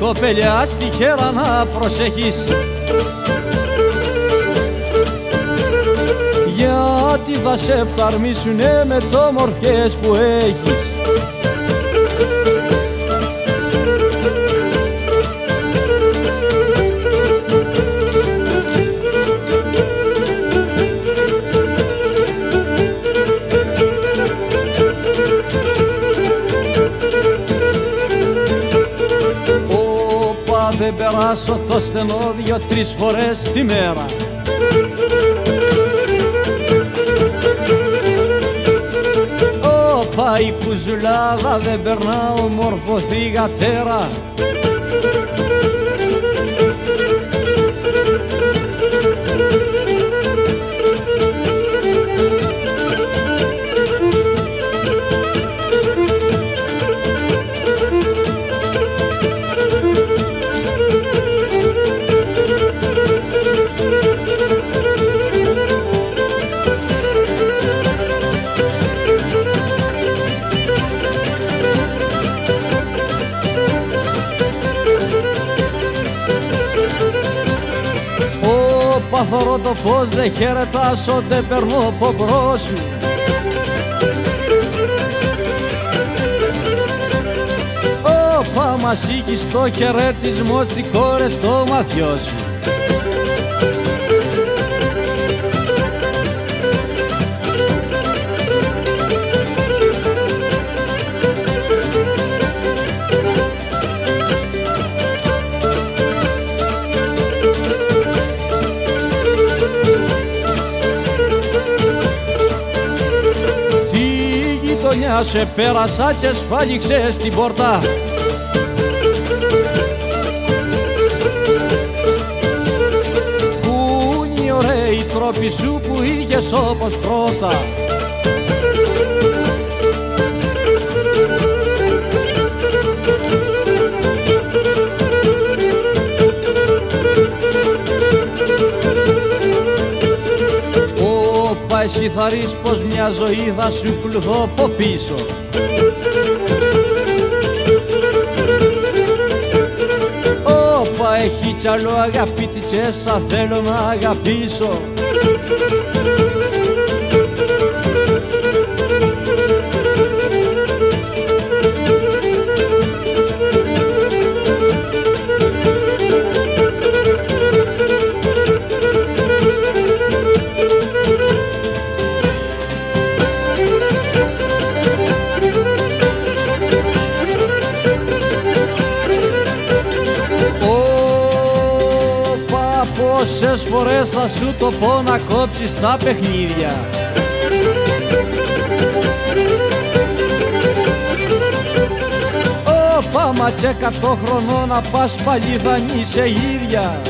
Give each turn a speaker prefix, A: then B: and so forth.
A: κοπελιά στη χέρα να προσέχεις. Γιατί θα σε φταρμίσουνε με τις όμορφιες που έχεις περάσω το στενό δυο-τρεις φορές τη μέρα. Όπα η κουζουλάδα δεν περνάω μορφωθεί γατέρα παθωρώ το πως δεν χαιρετάσω δεν περνώ ποπρό σου. Όπα μας είχες το χαιρετισμό σηκώρε στο μαθιό σου γειτονιά σε πέρασα και σφάλιξε στην πόρτα. Πού είναι οι ωραίοι τρόποι σου που είχες όπως πρώτα εσύ θα ρεις πως μια ζωή θα σου κλουθώ από πίσω. Όπα έχει κι άλλο αγαπήτη και σα θέλω να αγαπήσω Πόσες φορές θα σου το πω να κόψεις τα παιχνίδια. Ωπα μα και εκατό χρονών να πας πάλι θα είσαι ίδια